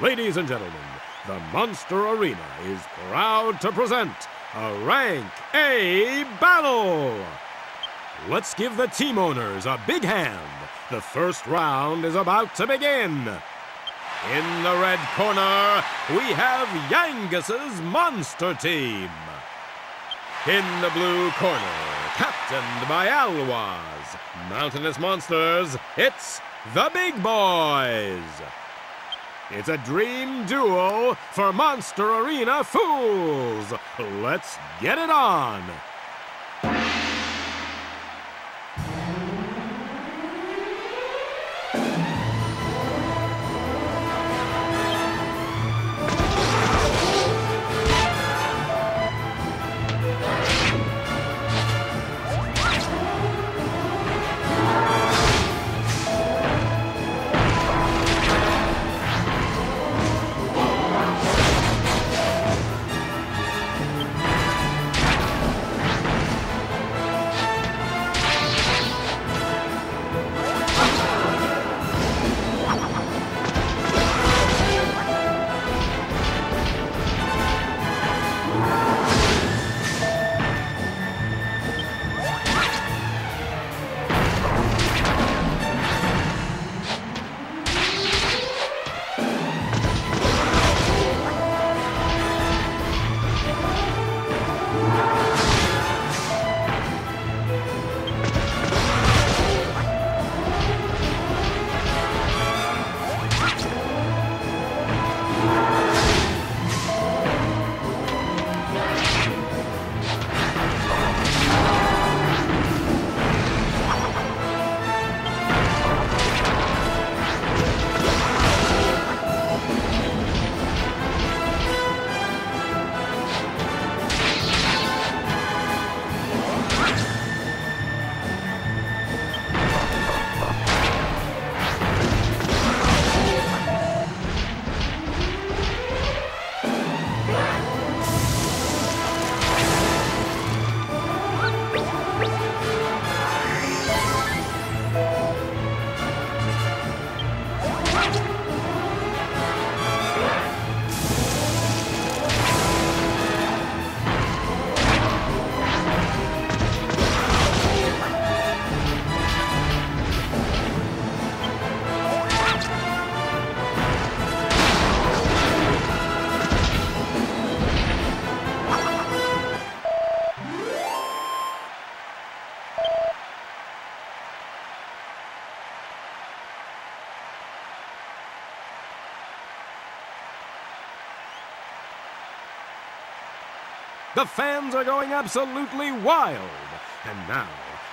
Ladies and gentlemen, the Monster Arena is proud to present a Rank A battle. Let's give the team owners a big hand. The first round is about to begin. In the red corner, we have Yangus's Monster Team. In the blue corner, captained by Alwaz, Mountainous Monsters, it's the Big Boys. It's a dream duel for Monster Arena Fools. Let's get it on. The fans are going absolutely wild. And now,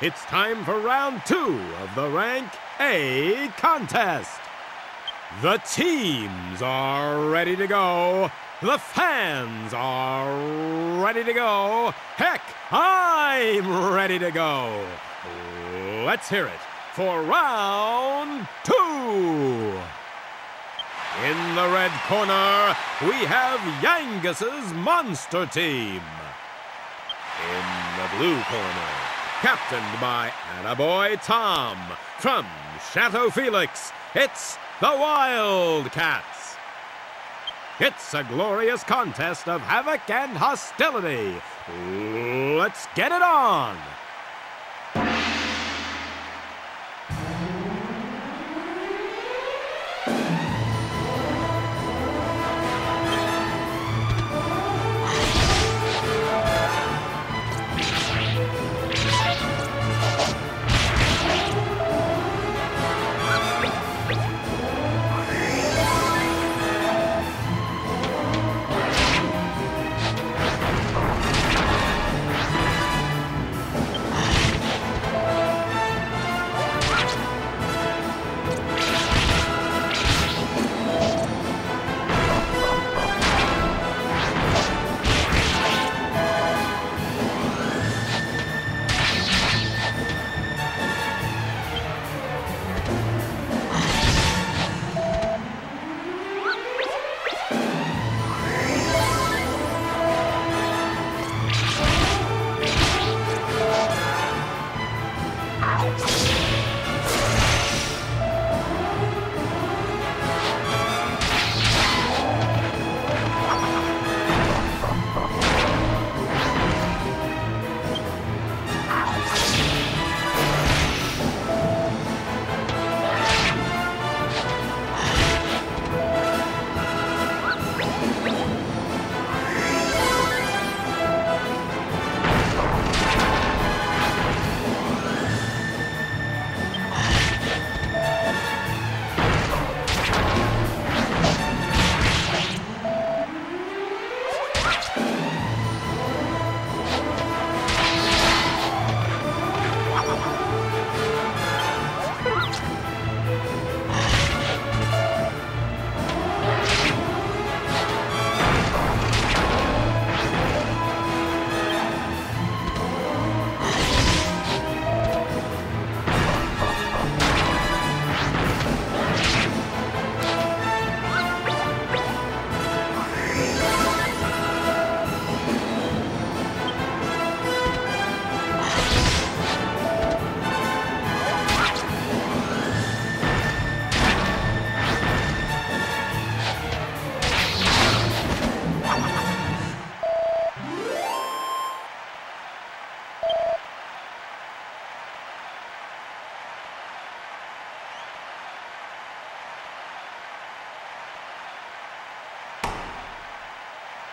it's time for round two of the Rank A contest. The teams are ready to go. The fans are ready to go. Heck, I'm ready to go. Let's hear it for round two. In the red corner, we have Yangus's Monster Team. In the blue corner, captained by Attaboy Tom from Chateau Felix, it's the Wildcats. It's a glorious contest of havoc and hostility. Let's get it on!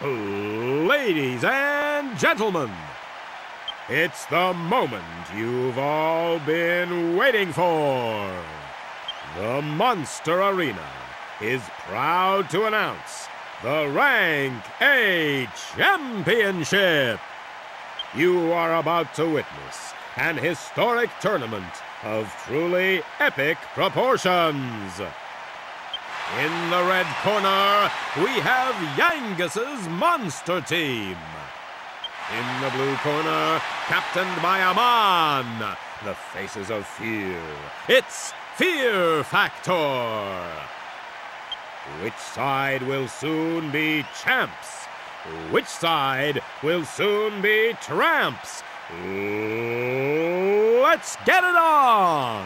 Ladies and gentlemen, it's the moment you've all been waiting for. The Monster Arena is proud to announce the Rank A Championship. You are about to witness an historic tournament of truly epic proportions. In the red corner, we have Yangus's Monster Team. In the blue corner, captained by Aman, the faces of fear. It's Fear Factor. Which side will soon be champs? Which side will soon be tramps? Let's get it on!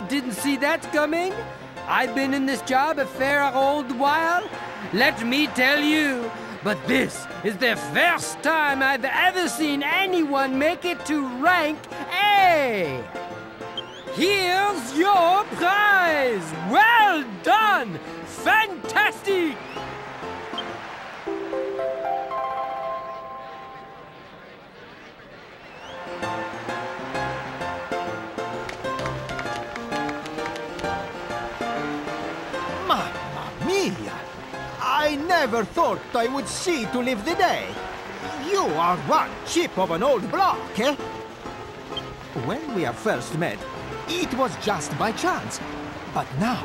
I didn't see that coming. I've been in this job a fair old while. Let me tell you. But this is the first time I've ever seen anyone make it to rank A. Here's your prize. Well done. Fantastic. Never thought I would see to live the day. You are one chip of an old block, eh? When we have first met, it was just by chance. But now,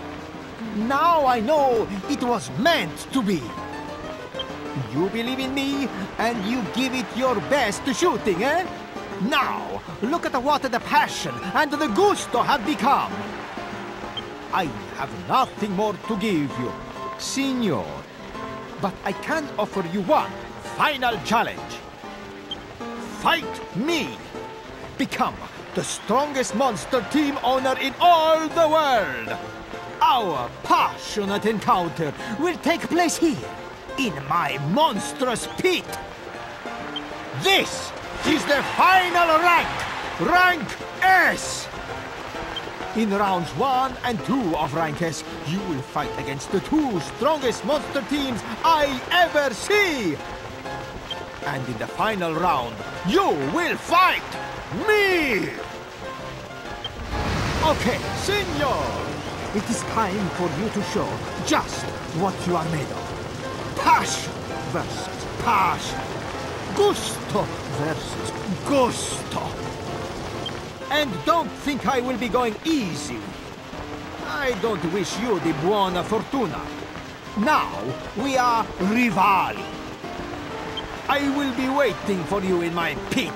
now I know it was meant to be. You believe in me, and you give it your best to shooting, eh? Now, look at what the passion and the gusto have become. I have nothing more to give you, Signor. But I can offer you one final challenge. Fight me! Become the strongest monster team owner in all the world! Our passionate encounter will take place here, in my monstrous pit! This is the final rank! Rank S! In rounds 1 and 2 of Rank you will fight against the two strongest monster teams I ever see! And in the final round, you will fight me! Okay, senor! It is time for you to show just what you are made of. Passion versus passion. Gusto versus gusto. And don't think I will be going easy. I don't wish you the buona fortuna. Now we are rivali. I will be waiting for you in my pit